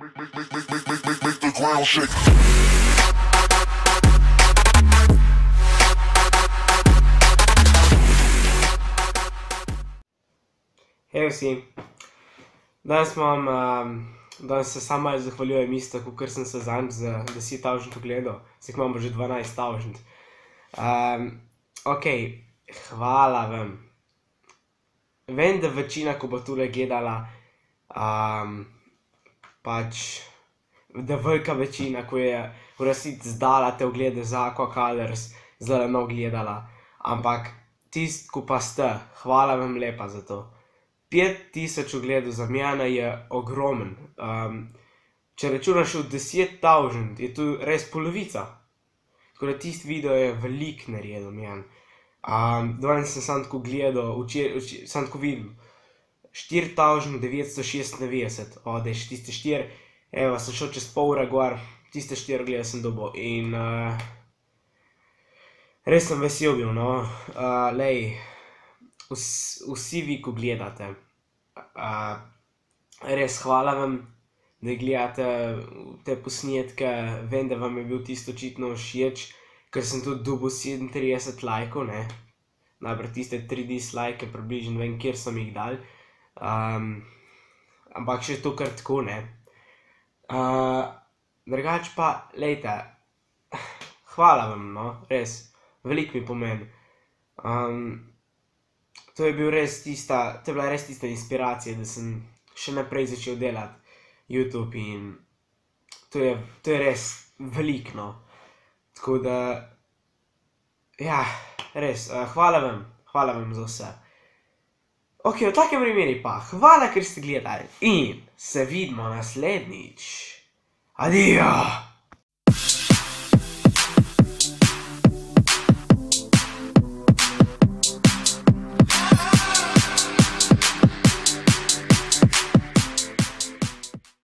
Hej vsi, danes imam, um, danes se sama zahvaljujem isto, kot sem se zanj za 10 tavžent ogledal, se imamo že 12 tavžent. Um, ok, hvala vam. Vem, da večina, ko bo tule gledala, um, pač, da velika večina, ko je v resnici zdala te oglede za Aqua Colors, zdaj ne gledala. Ampak tisti, ko pa ste, hvala vam lepa za to. 5000 ogledov za mene je ogromen. Um, če računaš v 10.000, je to res polovica. Tako da tisti video je velik naredil meni. Um, danes sem samo tako gledal, včeraj sem tako videl. 4996, odeš tiste štiri, evo, sem šel čez pol ure gor, tiste štiri oglede sem dobil in uh, res sem vesel bil, no. Uh, lej, vs, vsi vi, ko gledate, uh, res hvala vam, da gledate te posnetke. Vem, da vam je bil tisto očitno všeč, ker sem tudi dobil 37 lajkov, ne. Najprej tiste 3 dislike, približno vem, kjer sem jih dal. Um, ampak še to kar tako, ne. Uh, drugače pa, lejte, hvala vam, no, res, veliko mi pomeni. Um, to je bil res tista, to je bila res tista inspiracija, da sem še naprej začel delati YouTube in to je, to je res veliko, no. Tako da, ja, res, uh, hvala vam, hvala vam za vse. Ok, v takem primeru pa, hvala, ker ste gledali in se vidimo naslednjič. Adijo!